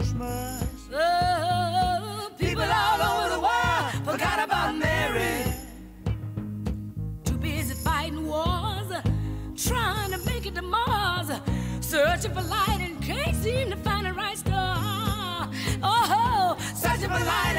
Christmas. Oh, people all over the world forgot about Merry. Too busy fighting wars, trying to make it to Mars, searching for light and can't seem to find the right star. Oh, searching for light.